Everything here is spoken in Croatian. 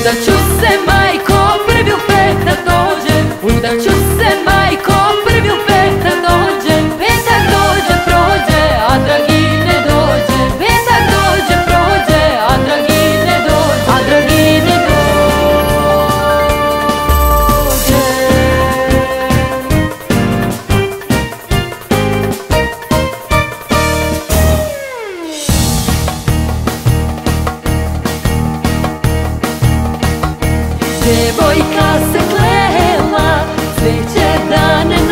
Onda ću se majko prvi u pet da dođe. Onda ću Devojka se klela, sve će dane